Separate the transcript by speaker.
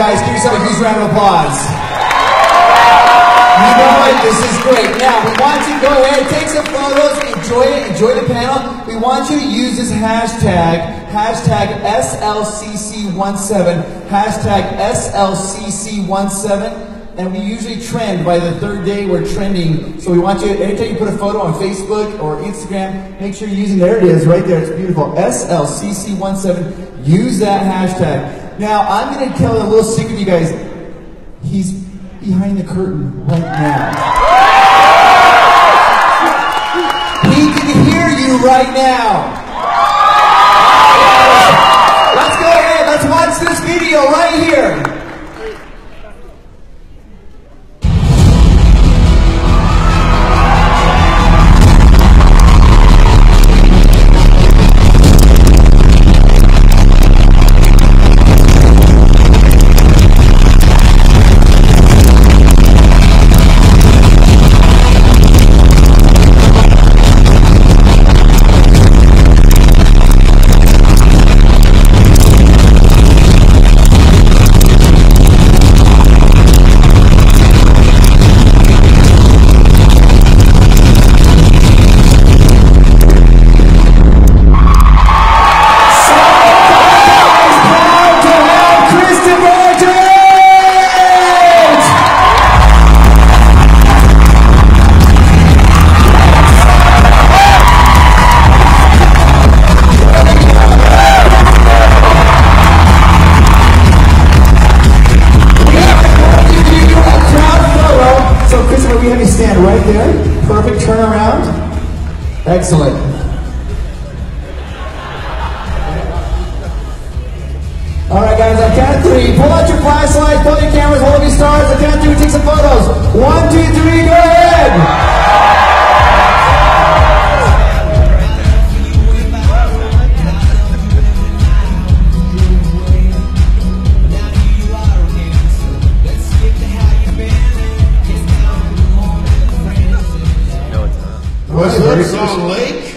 Speaker 1: guys. Give yourself a huge round of applause. You know what? This is great. Now, we want you to go ahead, take some photos, enjoy it, enjoy the panel. We want you to use this hashtag, hashtag SLCC17, hashtag SLCC17 and we usually trend by the third day we're trending so we want you anytime you put a photo on facebook or instagram make sure you're using there it is right there it's beautiful slcc17 use that hashtag now i'm going to tell a little secret to you guys. He's behind the curtain right now. He can hear you right now there. Perfect turnaround. Excellent. All right, guys, I've got three, pull out your flashlights, pull your cameras, hold your
Speaker 2: Salt Lake?